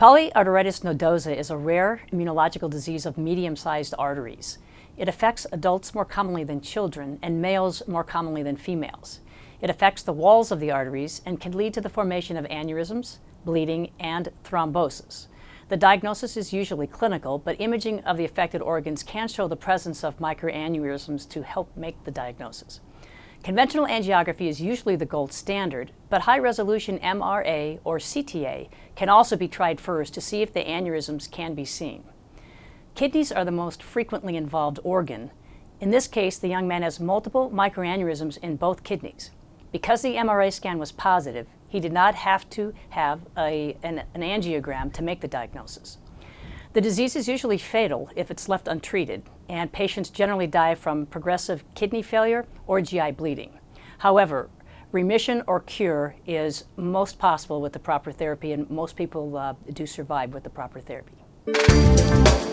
Polyarteritis nodosa is a rare immunological disease of medium-sized arteries. It affects adults more commonly than children and males more commonly than females. It affects the walls of the arteries and can lead to the formation of aneurysms, bleeding, and thrombosis. The diagnosis is usually clinical, but imaging of the affected organs can show the presence of microaneurysms to help make the diagnosis. Conventional angiography is usually the gold standard, but high-resolution MRA or CTA can also be tried first to see if the aneurysms can be seen. Kidneys are the most frequently involved organ. In this case, the young man has multiple microaneurysms in both kidneys. Because the MRA scan was positive, he did not have to have a, an, an angiogram to make the diagnosis. The disease is usually fatal if it's left untreated, and patients generally die from progressive kidney failure or GI bleeding. However, remission or cure is most possible with the proper therapy, and most people uh, do survive with the proper therapy.